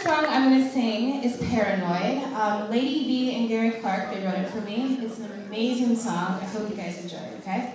first song I'm going to sing is Paranoid. Um, Lady V and Gary Clark, they wrote it for me. It's an amazing song. I hope you guys enjoy it, okay?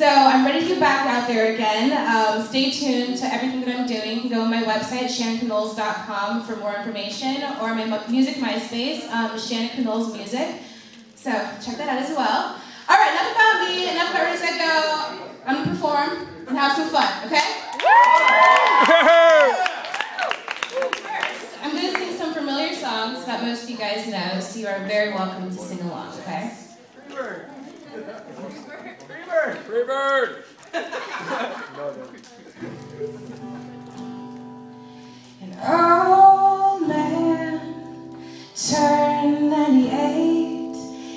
So I'm ready to get back out there again. Um, stay tuned to everything that I'm doing. You can go on my website, shanicaknowles.com for more information, or my music MySpace, um, Shanica Knowles Music. So check that out as well. All right, enough about me, enough about Ready, Set, Go. I'm gonna perform and have some fun, okay? I'm gonna sing some familiar songs that most of you guys know, so you are very welcome to sing along, okay? Free bird! An old man turned 98.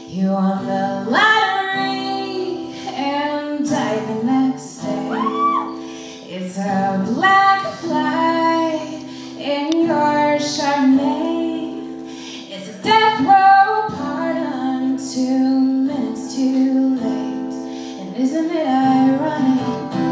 He won the lottery and died the next day. It's a black fly in your Chardonnay. It's a death row pardon to ironic